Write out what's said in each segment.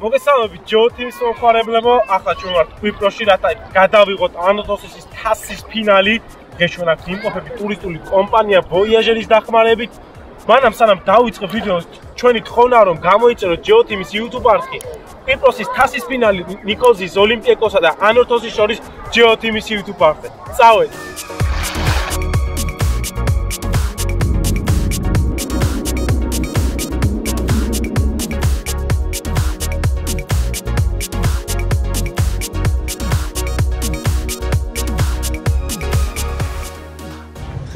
მოგესალმებით ჯოთის მომხარებლებო, ახლა ჩვენ ვართ კვიპროსში, რათა გადავიღოთ ანოტოსის თასის ფინალი. გეჩვენ აქ იმყოფები ტურისტული კომპანია Voyager-ის დახმარებით. მანამ სანამ დავიწყე ვიდეოს, ჩვენი გქონა რომ გამოიწეროთ ჯოთიმის YouTube არხი. კვიპროსის თასის ფინალი ნიკოზის ოლიმპიაკოსა და ანოტოსის შორის ჯოთიმის YouTube არხზე. წავედით.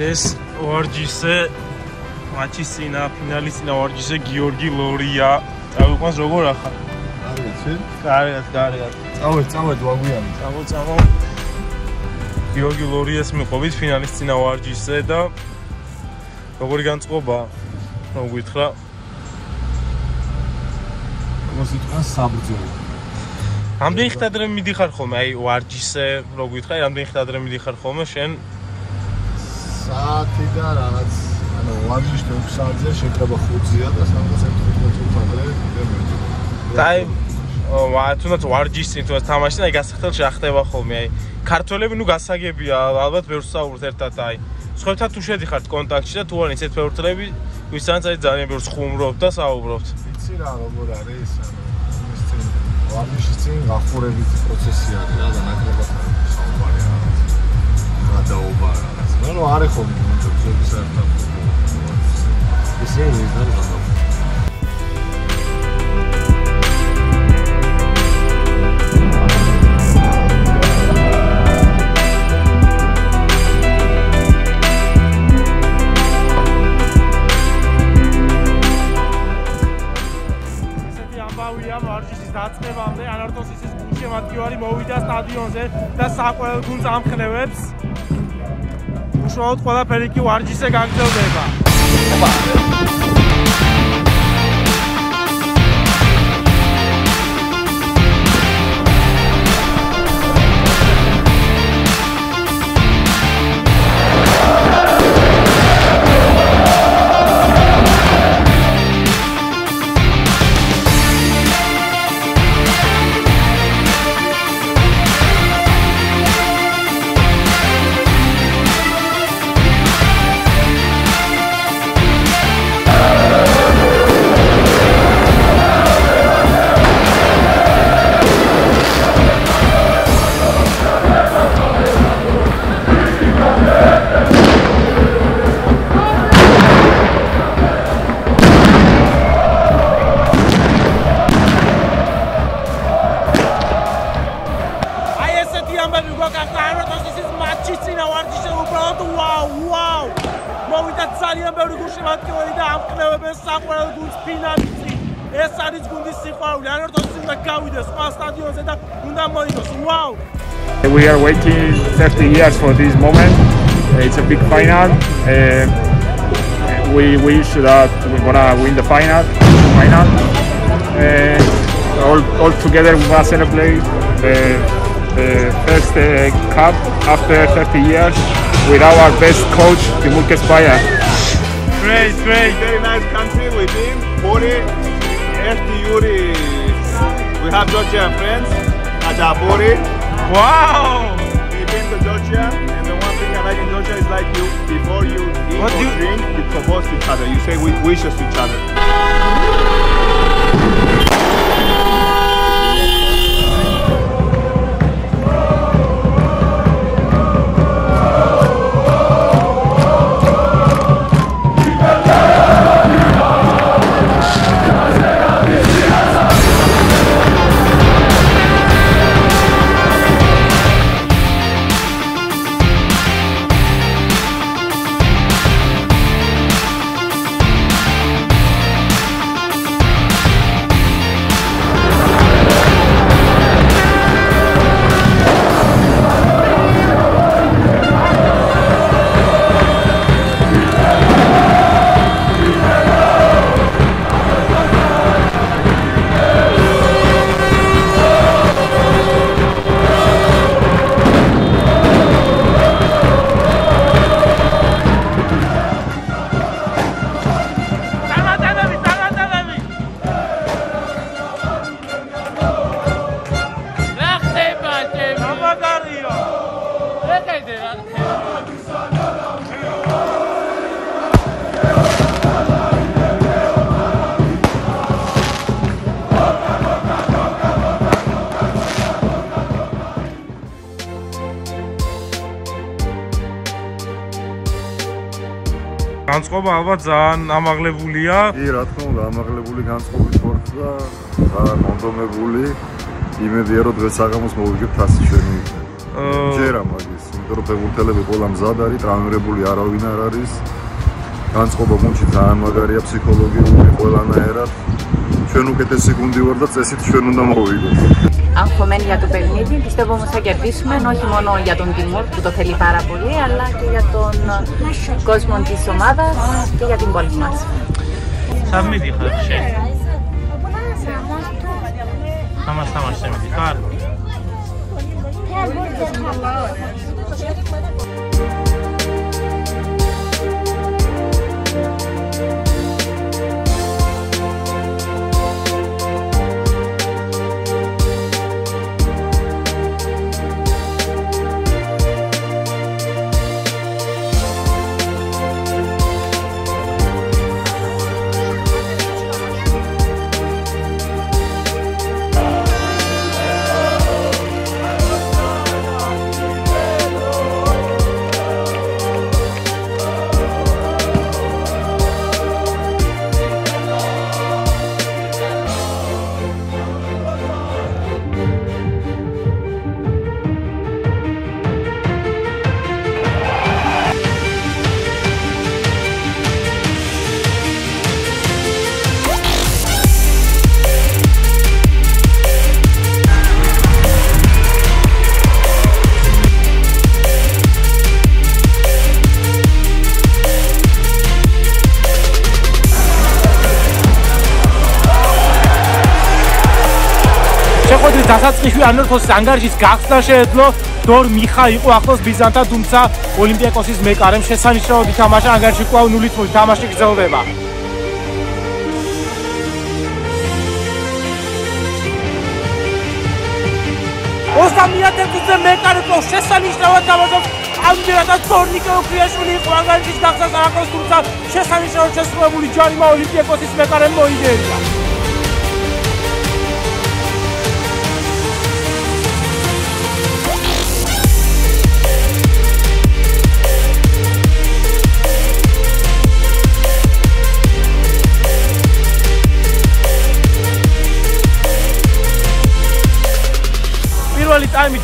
დღეს ვარჯიშზე მატჩის წინა ფინალის წინა ვარჯიშზე გიორგი ლორია. წავიყვანს როგორ ახლა? არ ვიცი კარგად კარგად წავედ წავედ ვაგვიანი. წავო წავო. გიორგი ლორიას მიყვებით ფინალის წინა ვარჯიშზე და როგორი განწყობა? რომ გითხრა. მას იტყვას საბრძოლო. ამდენ ხტადრე მიდიხარ ხოლმე? აი ვარჯიშზე რო გითხრა ამდენ ხტადრე მიდიხარ ხოლმე? შენ საათი და რაღაც ანუ ვარჯიშში 6 საათზე შეიძლება 5-ზეა და 3-15 წუთამდე დემეჯი. დაი ვა თუნდაც ვარჯიშში თუნდაც თამაში და გასახდელში ახტება ხოლმე აი ქართველები ნუ გასაგებია ალბათ ბევრს საუბრობთ ერთად აი სხვებთან თუ შედიხართ კონტაქტში და თუ არ ისეთ ფეურთლები ვისაც აი ძალიან ბევრს ხუმრობთ და საუბრობთ. იცი რა როგორ არის ანუ ის წინ ვარჯიშის წინ გახურებითი პროცესი არის რა და ნაკლებად საუბარი რაღაც. გადაობა რა ანუ არ ეხო ძების საერთოდ ისე ის არ გახო დაწყებამდე ანარტოსის გულშემატკივარი მოვიდა სტადიონზე და საყვარელ გუნდს ამხნევებს უშუალოდ ყველაფერი კი ვარჯიშზე გაგრძელდება. ოპა. We are waiting 30 years for this moment. It's a big final. Uh, we wish that we're gonna win the final. Final. Uh, all, all together we must celebrate the, the first uh, cup after 30 years with our best coach, Timur Kespaya. Great, great. Very nice country with him. Bori, Erti Yuri. We have Georgian friends. Ajabori. Wow! We came to Georgia, and the one thing I like in Georgia is like you, before you eat What or you- drink, you propose to each other. You say we wishes to each other. განწყობა ალბათ ძალიან ამაღლებულია. კი, რა თქმა უნდა, ამაღლებული განწყობით ვარ და ძალიან მონდომებული. იმედია, რომ დღეს საღამოს მოვიგებ 100 ჩვენი. ჯერა მაგის, იმიტომ რომ ფეხბურთელები ყველა მზად არის, ტრამირებული არავინ არ არის. განწყობა გუნდში ძალიან მაგარია ფსიქოლოგიური ყველანაირად. ჩვენ უკეთესი გუნდი ვარ და წესით ჩვენ უნდა მოვიგოთ. Aunque για το παιχνίδι, πιστεύω όμως θα κερδίσουμε όχι μόνο για τον Τιμούρ που το θέλει πάρα πολύ, αλλά και για τον κόσμο της ομάδας και για την πόλη μας. Σαμίδη, χαρξέ. Άμα στάμαστε με τη χάρη. დასაწყისში ანორთოს ანგარიშის გახსნა შეეძლო. დორ მიხა იყო ახლოს ბიზანტა თუმცა ოლიმპიაკოსის მეკარემ შესანიშნავად ითამაშა ანგარიში კვლავ 0-0 თამაში გრძელდება. ოსამიათებზე მეკარემ შესანიშნავად თამაშობს ამჯერადაც თორნიკე ოქრიაშვილი იყო ანგარიშის გახსნას ახლოს თუმცა შესანიშნავად შესრულებული ჯარიმა ოლიმპიაკოსის მეკარემ მოიგერია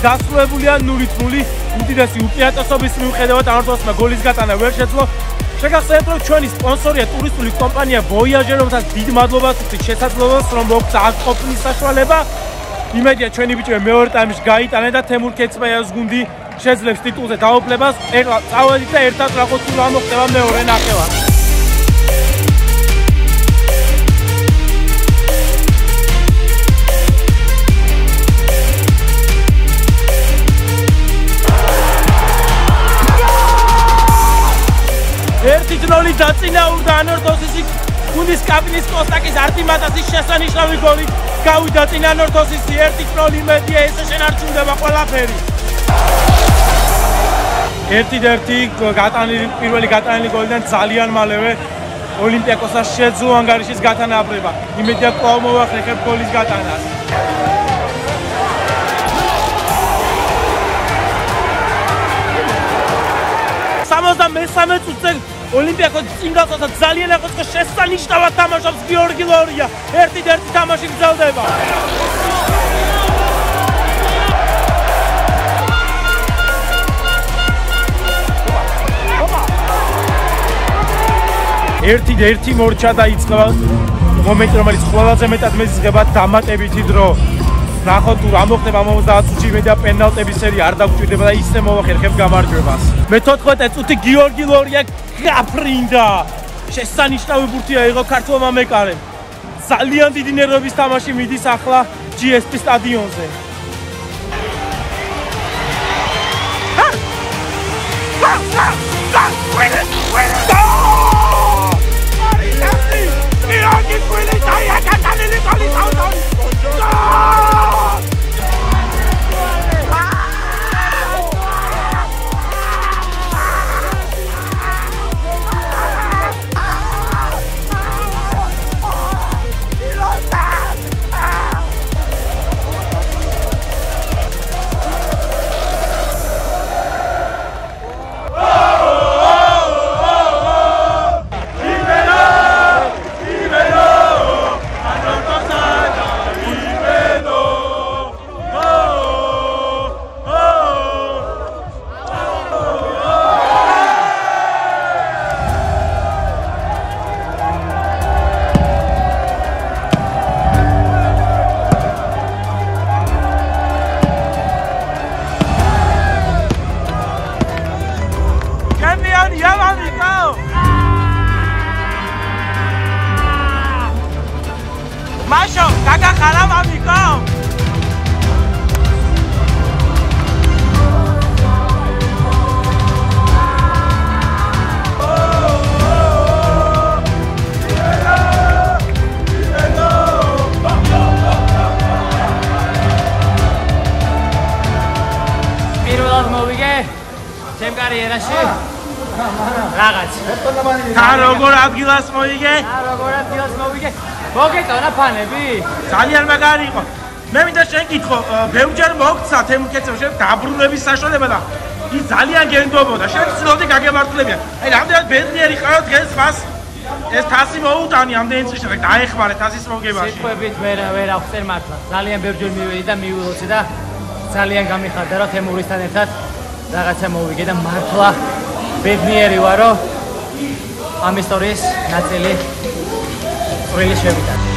დასრულებულია 0-0. უდიდესი უპირატესობის მიუხედავად არდოსმა გოლის გატანა ვერ შეძლო. შეგახსენებთ, რომ ჩვენი სპონსორია ტურისტული კომპანია Voyager, რომელსაც დიდ მადლობას ვუხდით შესაძლებლობას, რომ მოგცა აქ ყოფნის საშუალება. იმედია ჩვენი ბიჭები მეორე ტაიმში გაიტანენ და თემურ კეცმაიას გუნდი შეძლებს ტიტულზე დაუფლებას. ერთხელ წავედით და ერთად რაღაც უნდა მოხდება მეორე ნახევარში. ერთი ძნოლი დაწინაურდა ანორთოსისი გუნდის კაპიტნის კოსტაკის არტიმატასის შესანიშნავი გოლი. გავიდა წინ ერთი ძნოლი მედია ესე შენარჩუნდება ყველაფერი. ერთი და ერთი გატანილი პირველი გატანილი გოლიდან ძალიან მალევე ოლიმპიაკოსას შეძლო ანგარიშის გათანაბრება. იმედია კვლავ მოახერხებ გოლის გატანას. 63 წუთზე ოლიმპიაკოს წინგალსა ძალიან ახოცხო შესანიშნავად თამაშობს გიორგი ლორია. ერთი და ერთი თამაში გრძელდება. ერთი და ერთი მორჩა დაიწყება მომენტი რომელიც ყველაზე მეტად მეძღება დამატებითი დრო. ნახოთ თუ რა მოხდება 70 წუთში მე და პენალტების სერია არ დაგჭირდება და ისე მოვახერხებ გამარჯვებას. მე-14 წუთი გიორგი ლორია გაფრინდა. შესანიშნავი ბურთია იყო ქართულმა მეკარემ. ძალიან დიდი ნერვების თამაში მიდის ახლა GSP სტადიონზე. ჰა! ჰა! ჰა! ვინე! რაღაც თან როგორ ადგილას მოიგე? ა როგორ ადგილას მოვიგე მოგეკონა ფანები ძალიან მაგარი იყო. მე მინდა შენ კითხო, ბევრჯერ მოგცა თემუკეცევ შენ დაბრუნების საშუალება და ის ძალიან გენდობოდა. შენ ცდილობდი გაგემართლებიან. აი რამდენად ბედნიერი ხარ დღეს მას ეს თასი მოუტანი ამდენი წელი შემდეგ დაეხმარე თასის მოგებაში. სიტყვებით ვერ ვერ ახსენ მართლა ძალიან ბევრჯერ მივედი და მივილოცე და ძალიან გამიხარდა რომ თემურისთან ერთად რაღაცა მოვიგე და მართლა ბედნიერი ვარ რომ ამ ისტორიის ნაწილი წვრილი შევიდა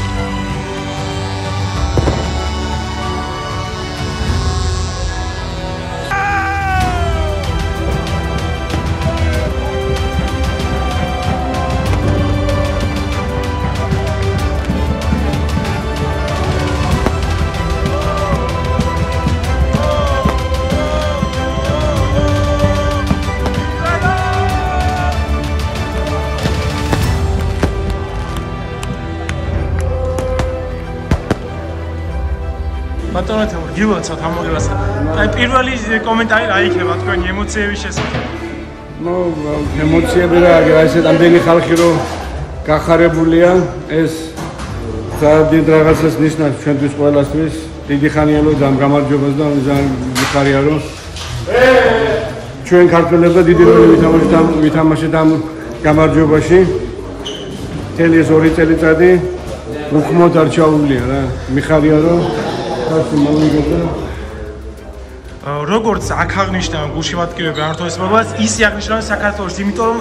ბატონო გილოცავთ ამ მოგებას. აი პირველი კომენტარი რა იქნება თქვენი ემოციების შესახებ? ну ემოციები რა არის აი ეს ამდენი ხალხი რო გახარებულია ეს ძალიან რაღაცას ნიშნავს ჩვენთვის ყველასთვის დიდი ხანია რომ ძამ გამარჯვებას და ძალიან მიხარია რომ ჩვენ ქართველებმა დიდი როლი ვითამაშეთ ამ ვითამაშეთ ამ გამარჯვებაში თელი ეს ორი წელიწადი უხმოდ არ ჩაუვლია რა მიხარია რომ ხალხი მოვიგებდა? როგორც აქ აღნიშნა გუშინვატკივები ამართობის მოგებას ის აღნიშნა საქართველოს იმიტომ რომ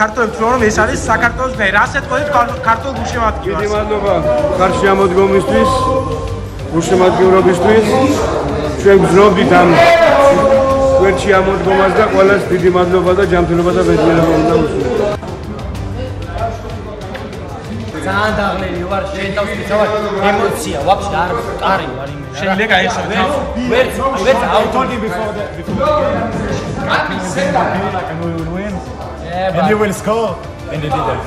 ქართველებს რომ ეს არის საქართველოს მე რასაც ყოდით ქართულ გუშინვატკივას დიდი მადლობა ხარში ამოდგომისთვის გუშინვატკივრობისთვის ჩვენ გზნობდით ამ ვერჩი ამოდგომას და ყველას დიდი მადლობა და ჯანმრთელობა და ბედნიერება უნდა უსურვოთ ძალიან დაღლილი ვარ შენ თავს მიცავარ ემოცია ვაფშე არ კარი ვარ იმ შეიძლება გაიხსენო ვერც ვერც აუტონი And you will score and they didn't.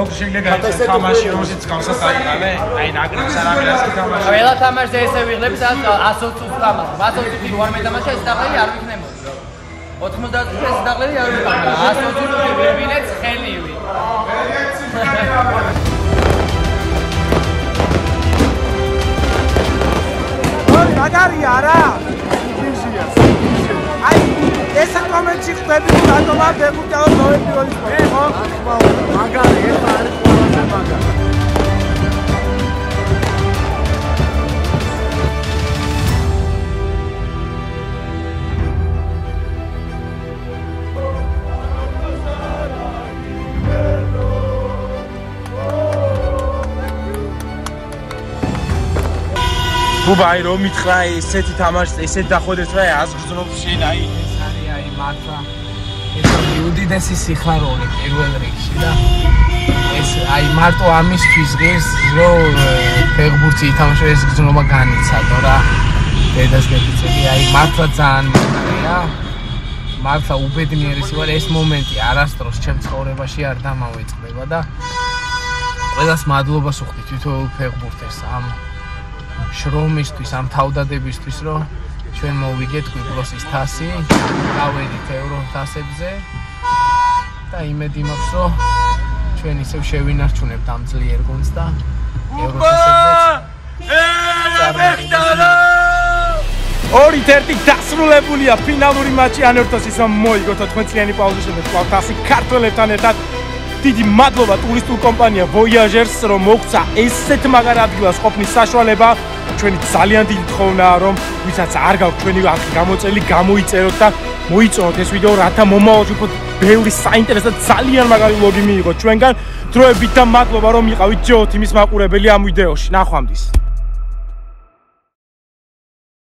ოქ შეიძლება გაიხსენო თამაში რომელშიც გავსას აიყალე აი ნაკრებს არ ამერას თამაში ყველა თამაშზე ესე ვიღლებ სადაც 120 წუთს თამაში 120 წუთი ვარ მეტამაშა ეს დაღლილი არ ვიქნებოდი 90 წუთი ეს დაღლილი არ ვიქნებოდი 120 წუთი ვერ ვინეც ხელივი ორი მაგარია რა აი ეს კომენტში ხვდები თუ რატომა დებუტაო ნოემბრი როლის ხო მაგარი ეს არის ყველაზე მაგარი. ბუბა აი რომ მითხრა ესეთი თამაში ესეთ დახვედრეთ რა აზრზნობ შენ აი ეს არის აი მართლა ეს უდიდესი სიხარული პირველ რიგში და ეს აი მარტო ამისთვის ღირს რომ ფეგბურთი ითამაშო ეს გზნობა განიცადო რა. დედას გეფიცები აი მართლა ძალიან მაგარია მართლა უბედნიერესი ვარ ეს მომენტი არასდროს ჩემ ცხოვრებაში არ დამავიწყდება და ყველას მადლობას ვუხდი თვითონ ფეგბურთეს ამ შრომისთვის, ამ თავდადებისთვის, რომ ჩვენ მოვიგეთ კვიპროსის თასი, გავედით ევროთასებზე და იმედი მაქვს, რომ ჩვენ ისევ შევინარჩუნებთ ამ ძლიერ გუნდს და ევროთასებზე ორი თერთი დასრულებულია ფინალური მატჩი ანერთოსის რომ მოიგო 14 წლიანი პაუზის შემდეგ კვლავ თასი. ქართველებთან ერთად დიდი მადლობა ტურისტულ კომპანია Voyagers რომ მოგცა ესეთ მაგარ ადგილას ყოფნის საშუალება ჩვენი ძალიან დიდი თხოვნაა რომ ვისაც არ გაქვთ ჩვენი აქ გამოწელი გამოიწეროთ და მოიწონოთ ეს ვიდეო რათა მომავალში უფრო ბევრი საინტერესო ძალიან მაგარი ვლოგი მიიღოთ ჩვენგან დროებით და მადლობა რომ იყავით ჯეო თიმის მაყურებელი ამ ვიდეოში. ნახვამდის